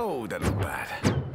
Oh, that is bad.